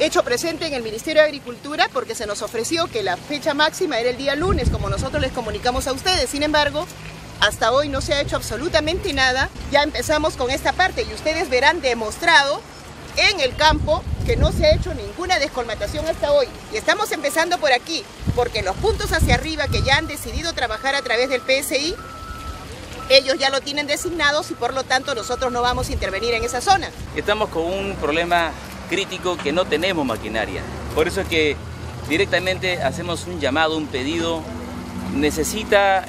hecho presente en el Ministerio de Agricultura porque se nos ofreció que la fecha máxima era el día lunes, como nosotros les comunicamos a ustedes. Sin embargo, hasta hoy no se ha hecho absolutamente nada. Ya empezamos con esta parte y ustedes verán demostrado en el campo que no se ha hecho ninguna descolmatación hasta hoy. Y estamos empezando por aquí, porque los puntos hacia arriba que ya han decidido trabajar a través del PSI, ellos ya lo tienen designados y por lo tanto nosotros no vamos a intervenir en esa zona. Estamos con un problema crítico que no tenemos maquinaria. Por eso es que directamente hacemos un llamado, un pedido. Necesita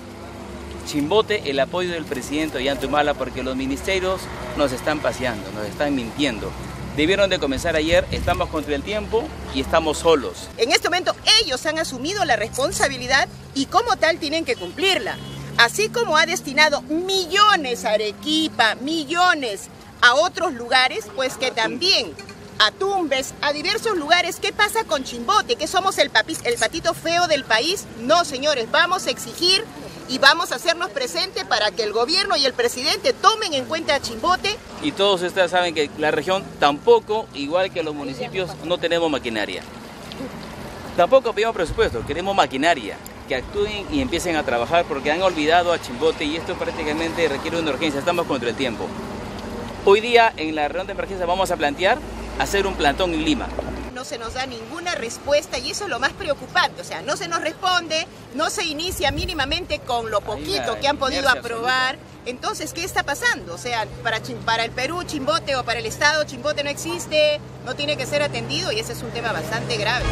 Chimbote el apoyo del presidente Ollantumala porque los ministerios nos están paseando, nos están mintiendo. Debieron de comenzar ayer, estamos contra el tiempo y estamos solos. En este momento ellos han asumido la responsabilidad y como tal tienen que cumplirla. Así como ha destinado millones a Arequipa, millones a otros lugares, pues que también a Tumbes, a diversos lugares. ¿Qué pasa con Chimbote? ¿Que somos el, el patito feo del país? No, señores, vamos a exigir y vamos a hacernos presentes para que el gobierno y el presidente tomen en cuenta a Chimbote. Y todos ustedes saben que la región tampoco, igual que los municipios, no tenemos maquinaria. Tampoco pedimos presupuesto, queremos maquinaria, que actúen y empiecen a trabajar porque han olvidado a Chimbote y esto prácticamente requiere una urgencia, estamos contra el tiempo. Hoy día en la reunión de emergencia vamos a plantear hacer un plantón en Lima no se nos da ninguna respuesta y eso es lo más preocupante, o sea, no se nos responde, no se inicia mínimamente con lo poquito que han podido aprobar. Entonces, ¿qué está pasando? O sea, para, para el Perú, Chimbote o para el Estado, Chimbote no existe, no tiene que ser atendido y ese es un tema bastante grave.